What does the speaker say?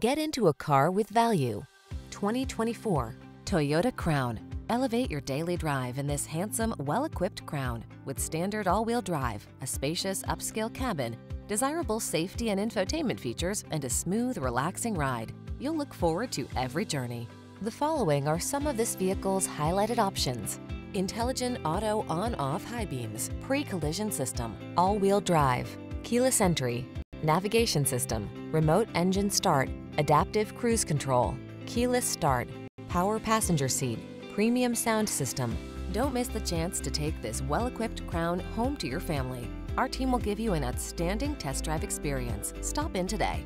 Get into a car with value. 2024 Toyota Crown. Elevate your daily drive in this handsome, well-equipped Crown with standard all-wheel drive, a spacious upscale cabin, desirable safety and infotainment features, and a smooth, relaxing ride. You'll look forward to every journey. The following are some of this vehicle's highlighted options. Intelligent auto on-off high beams, pre-collision system, all-wheel drive, keyless entry, navigation system, remote engine start, adaptive cruise control, keyless start, power passenger seat, premium sound system. Don't miss the chance to take this well-equipped Crown home to your family. Our team will give you an outstanding test drive experience. Stop in today.